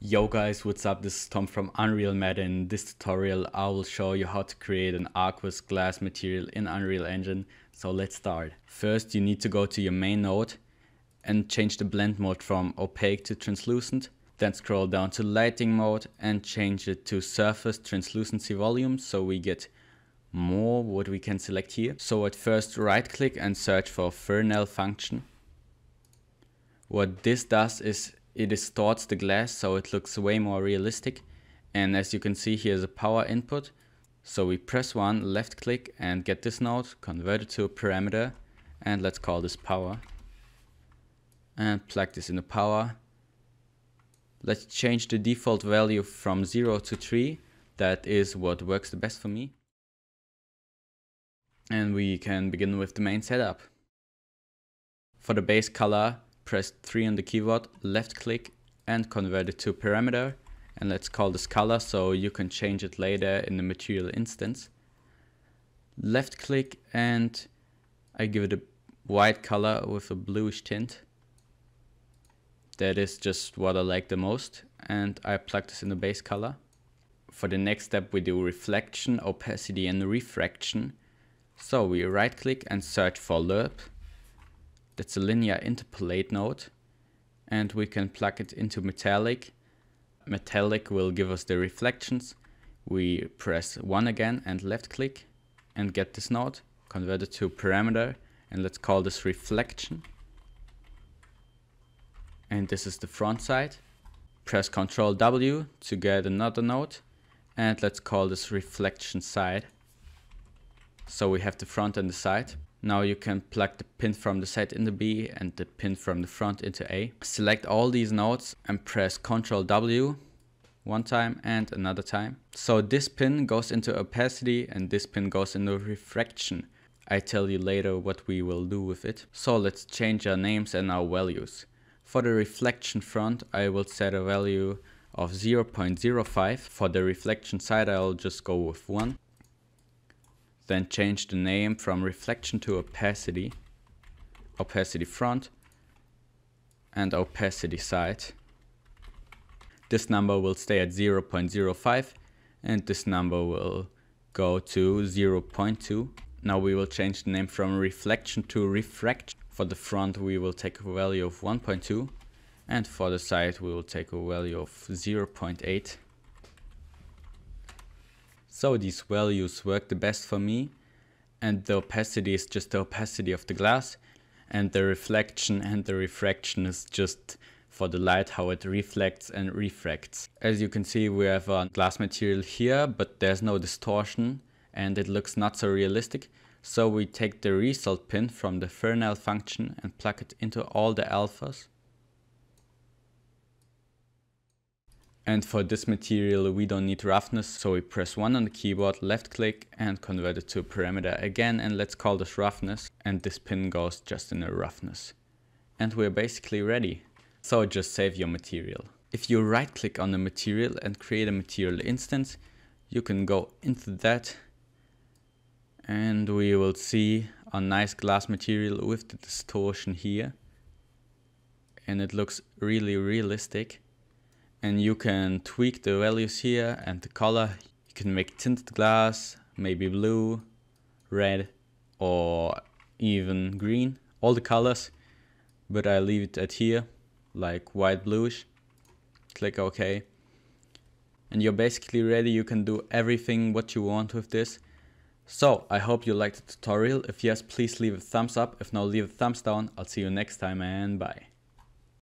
Yo guys, what's up? This is Tom from Unreal Matter. In this tutorial, I will show you how to create an archviz glass material in Unreal Engine. So let's start. First, you need to go to your main node and change the blend mode from opaque to translucent. Then scroll down to lighting mode and change it to surface translucency volume so we get more what we can select here. So at first right click and search for Fresnel function. What this does is it distorts the glass so it looks way more realistic. And as you can see here's a power input. So we press one, left click and get this node, convert it to a parameter and let's call this power. And plug this in into power. Let's change the default value from 0 to 3. That is what works the best for me. And we can begin with the main setup. For the base color, press 3 on the keyboard, left click and convert it to parameter. And let's call this color so you can change it later in the material instance. Left click and I give it a white color with a bluish tint. That is just what I like the most and I plug this in the base color. For the next step we do reflection, opacity and refraction. So we right click and search for lerp that's a linear interpolate node and we can plug it into metallic. Metallic will give us the reflections. We press 1 again and left click and get this node, convert it to parameter and let's call this reflection. And this is the front side. Press Ctrl W to get another node and let's call this reflection side. So we have the front and the side. Now you can plug the pin from the side into B and the pin from the front into A. Select all these nodes and press Ctrl W one time and another time. So this pin goes into opacity and this pin goes into refraction. I tell you later what we will do with it. So let's change our names and our values. For the reflection front I will set a value of 0.05. For the reflection side I'll just go with 1 then change the name from reflection to opacity, opacity front, and opacity side. This number will stay at 0.05 and this number will go to 0.2. Now we will change the name from reflection to refraction. For the front we will take a value of 1.2 and for the side we will take a value of 0.8. So these values work the best for me. And the opacity is just the opacity of the glass. And the reflection and the refraction is just for the light how it reflects and refracts. As you can see we have a glass material here but there's no distortion and it looks not so realistic. So we take the result pin from the Fresnel function and plug it into all the alphas And for this material we don't need roughness, so we press 1 on the keyboard, left click and convert it to a parameter again and let's call this roughness and this pin goes just in a roughness. And we're basically ready. So just save your material. If you right click on the material and create a material instance, you can go into that and we will see a nice glass material with the distortion here. And it looks really realistic and you can tweak the values here and the color. You can make tinted glass, maybe blue, red, or even green, all the colors, but I leave it at here, like white bluish. Click OK. And you're basically ready, you can do everything what you want with this. So, I hope you liked the tutorial. If yes, please leave a thumbs up. If no, leave a thumbs down. I'll see you next time and bye.